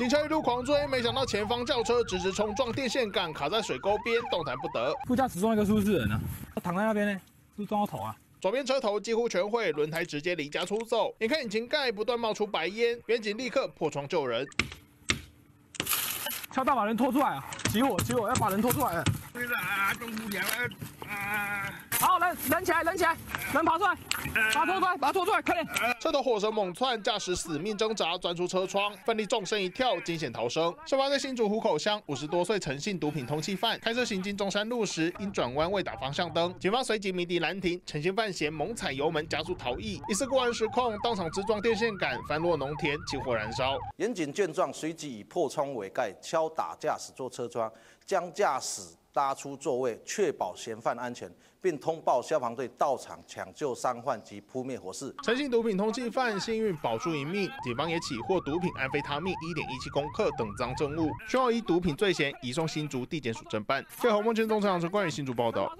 警察一路狂追，没想到前方轿车直直冲撞电线杆，卡在水沟边，动弹不得。副驾驶撞一个是不是人呢？他躺在那边呢，是不是撞到头啊？左边车头几乎全毁，轮胎直接离家出走。眼看引擎盖不断冒出白烟，远警立刻破窗救人。敲大把人拖出来啊！起火，起火，要把人拖出来。啊，动不了啊！好，人人起来，人起来，人爬出来，把他拖出来，把他拖出来，快点！车头火神猛窜，驾驶死命挣扎，钻出车窗，奋力纵身一跳，惊险逃生。事发在新竹湖口乡，五十多岁诚信毒品通缉犯开车行经中山路时，因转弯未打方向灯，警方随即鸣笛拦停。陈姓犯嫌猛踩油门加速逃逸，疑似过弯失控，当场直撞电线杆，翻落农田，起火燃烧。严警见状，随即以破窗为盖，敲打驾驶座车窗，将驾驶拉出座位，确保嫌犯安全，并通报消防队到场抢救伤患及扑灭火势。诚信毒品通缉犯幸运保住一命，警方也起获毒品安非他命一点一七公克等赃证物，需要以毒品罪嫌移送新竹地检署侦办。最后，目前总长陈冠宇新竹报道。